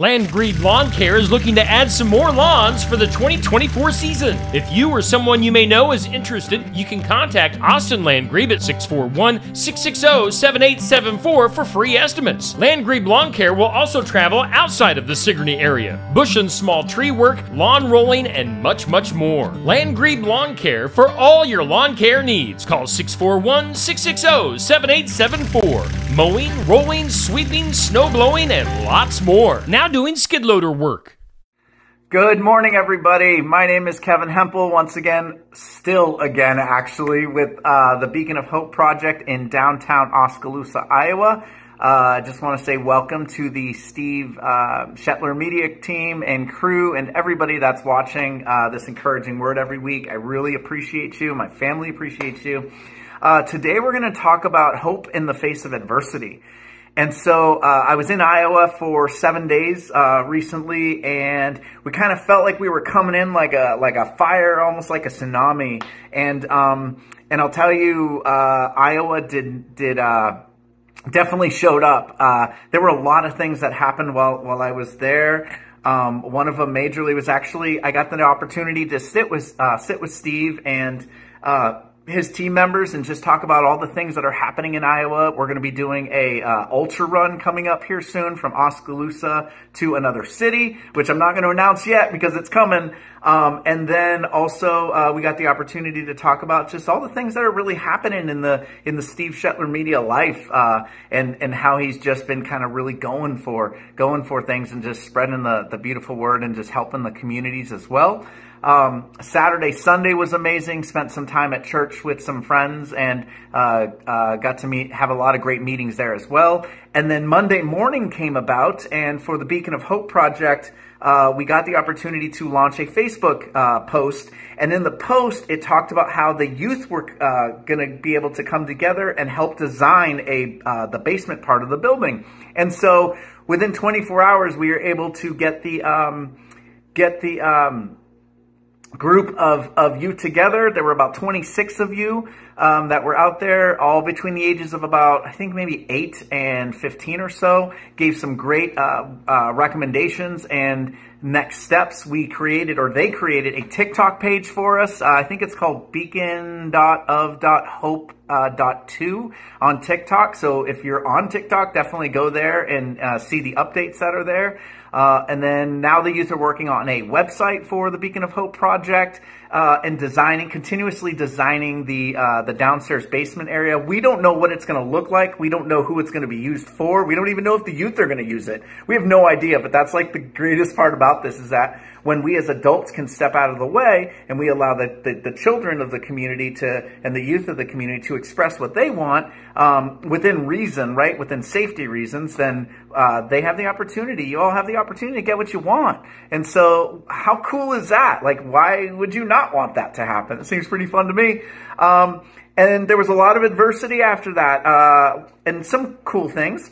Landgrebe Lawn Care is looking to add some more lawns for the 2024 season. If you or someone you may know is interested, you can contact Austin Landgrebe at 641 660 7874 for free estimates. Landgrebe Lawn Care will also travel outside of the Sigourney area. Bush and small tree work, lawn rolling, and much, much more. Landgrebe Lawn Care for all your lawn care needs. Call 641 660 7874. Mowing, rolling, sweeping, snow blowing, and lots more. Now doing skid loader work. Good morning, everybody. My name is Keven Hempel. Once again, still again, actually, with uh, the Beacon of Hope project in downtown Oskaloosa, Iowa. I uh, just want to say welcome to the Steve uh, Shettler Media team and crew and everybody that's watching uh, this encouraging word every week. I really appreciate you. My family appreciates you. Uh, today, we're going to talk about hope in the face of adversity. And so uh, I was in Iowa for seven days uh, recently, and we kind of felt like we were coming in like a like a fire, almost like a tsunami. And um, and I'll tell you, uh, Iowa did did uh, definitely showed up. Uh, there were a lot of things that happened while while I was there. Um, one of them majorly was actually I got the opportunity to sit with uh, sit with Steve and his team members and just talk about all the things that are happening in Iowa. We're going to be doing a uh, ultra run coming up here soon from Oskaloosa to another city, which I'm not going to announce yet because it's coming. Um, and then also uh, we got the opportunity to talk about just all the things that are really happening in the in the Steve Shettler media life uh, and and how he's just been kind of really going for going for things and just spreading the the beautiful word and just helping the communities as well. Um, Saturday, Sunday was amazing. Spent some time at church with some friends and uh, uh, got to meet, have a lot of great meetings there as well. And then Monday morning came about, and for the Beacon of Hope project, uh, we got the opportunity to launch a Facebook uh, post. And in the post, it talked about how the youth were uh, going to be able to come together and help design a uh, the basement part of the building. And so within 24 hours, we were able to get the um, get the um, group of, of you together. There were about 26 of you um, that were out there, all between the ages of about, I think maybe 8 and 15 or so. Gave some great uh, uh, recommendations and next steps. We created, or they created, a TikTok page for us. Uh, I think it's called beacon.of.hope uh, dot two on TikTok. So if you're on TikTok, definitely go there and uh, see the updates that are there. Uh, and then now the youth are working on a website for the Beacon of Hope project uh, and designing, continuously designing the uh, the downstairs basement area. We don't know what it's going to look like. We don't know who it's going to be used for. We don't even know if the youth are going to use it. We have no idea. But that's like the greatest part about this is that when we as adults can step out of the way and we allow the, the, the children of the community to and the youth of the community to express what they want um, within reason, right, within safety reasons, then uh, they have the opportunity. You all have the opportunity to get what you want. And so, how cool is that? Like, why would you not want that to happen? It seems pretty fun to me. Um, and there was a lot of adversity after that, uh, and some cool things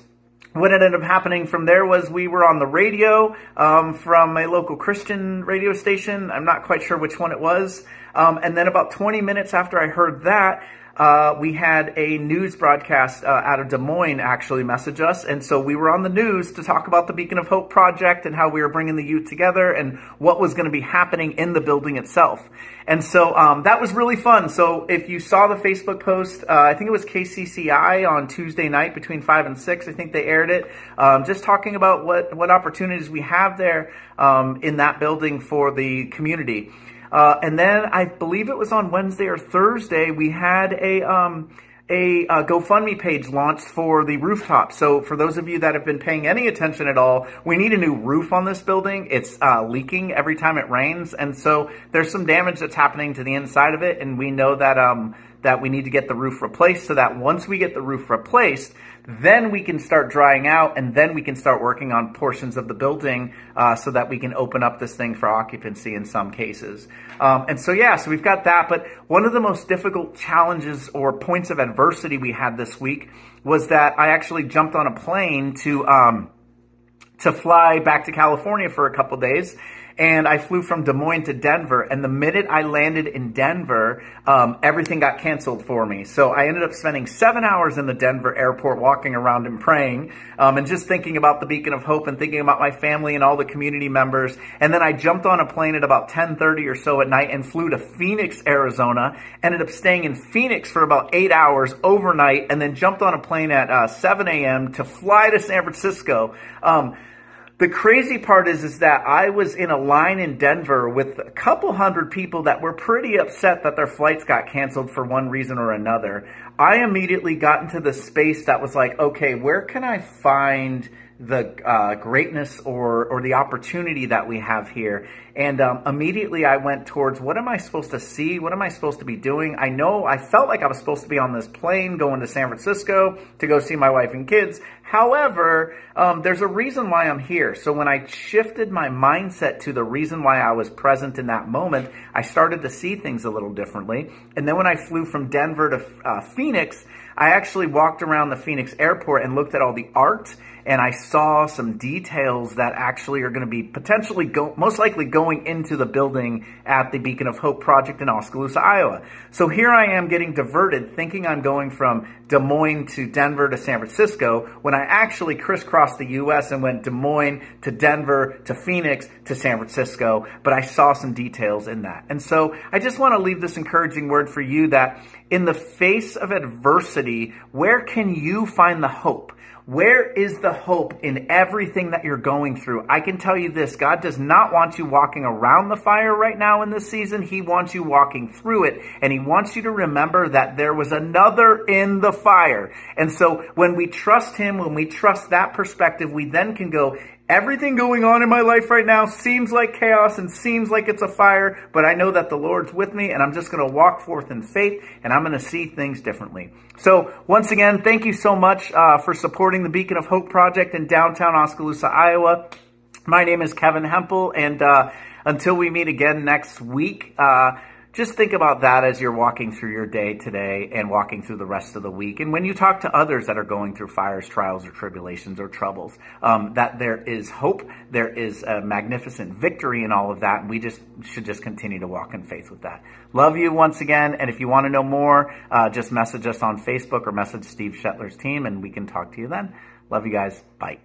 what ended up happening from there was we were on the radio um, from a local Christian radio station. I'm not quite sure which one it was. Um, and then about 20 minutes after I heard that, uh, we had a news broadcast uh, out of Des Moines actually message us. And so we were on the news to talk about the Beacon of Hope project and how we were bringing the youth together and what was going to be happening in the building itself. And so um, that was really fun. So if you saw the Facebook post, uh, I think it was KCCI on Tuesday night between 5 and 6, I think they aired it, um, just talking about what, what opportunities we have there um, in that building for the community. Uh, and then I believe it was on Wednesday or Thursday, we had a, um, a uh, GoFundMe page launched for the rooftop. So for those of you that have been paying any attention at all, we need a new roof on this building. It's uh, leaking every time it rains. And so there's some damage that's happening to the inside of it. And we know that, um, that we need to get the roof replaced so that once we get the roof replaced, then we can start drying out and then we can start working on portions of the building uh, so that we can open up this thing for occupancy in some cases. Um, and so, yeah, so we've got that. But one of the most difficult challenges or points of adversity we had this week was that I actually jumped on a plane to, um, to fly back to California for a couple days and I flew from Des Moines to Denver. And the minute I landed in Denver, um, everything got canceled for me. So I ended up spending seven hours in the Denver airport walking around and praying um, and just thinking about the beacon of hope and thinking about my family and all the community members. And then I jumped on a plane at about 1030 or so at night and flew to Phoenix, Arizona. Ended up staying in Phoenix for about eight hours overnight and then jumped on a plane at uh, 7 a.m. to fly to San Francisco. Um, the crazy part is, is that I was in a line in Denver with a couple hundred people that were pretty upset that their flights got canceled for one reason or another. I immediately got into the space that was like, okay, where can I find the uh, greatness or or the opportunity that we have here. And um, immediately I went towards what am I supposed to see? What am I supposed to be doing? I know I felt like I was supposed to be on this plane going to San Francisco to go see my wife and kids. However, um, there's a reason why I'm here. So when I shifted my mindset to the reason why I was present in that moment, I started to see things a little differently. And then when I flew from Denver to uh, Phoenix, I actually walked around the Phoenix airport and looked at all the art and I saw some details that actually are going to be potentially go, most likely going into the building at the Beacon of Hope project in Oskaloosa, Iowa. So here I am getting diverted thinking I'm going from Des Moines to Denver to San Francisco when I actually crisscrossed the US and went Des Moines to Denver to Phoenix to San Francisco, but I saw some details in that. And so I just want to leave this encouraging word for you that in the face of adversity, where can you find the hope? Where is the hope in everything that you're going through? I can tell you this God does not want you walking around the fire right now in this season. He wants you walking through it. And He wants you to remember that there was another in the fire. And so when we trust Him, when we trust that perspective, we then can go, Everything going on in my life right now seems like chaos and seems like it's a fire, but I know that the Lord's with me and I'm just going to walk forth in faith and I'm going to see things differently. So, once again, thank you so much uh, for supporting the Beacon of Hope Project in downtown Oskaloosa, Iowa. My name is Keven Hempel, and uh, until we meet again next week, uh, just think about that as you're walking through your day today and walking through the rest of the week. And when you talk to others that are going through fires, trials, or tribulations or troubles, um, that there is hope, there is a magnificent victory in all of that. And we just should just continue to walk in faith with that. Love you once again. And if you want to know more, uh, just message us on Facebook or message Steve Shettler's team and we can talk to you then. Love you guys. Bye.